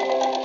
Bye.